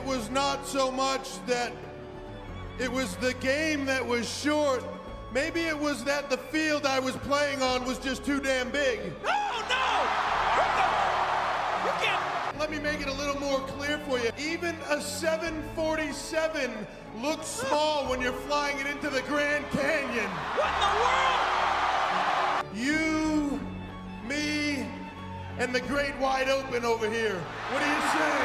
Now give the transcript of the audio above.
It was not so much that it was the game that was short. Maybe it was that the field I was playing on was just too damn big. No, no! You can't. Let me make it a little more clear for you. Even a 747 looks small when you're flying it into the Grand Canyon. What in the world? You, me, and the great wide open over here. What do you say?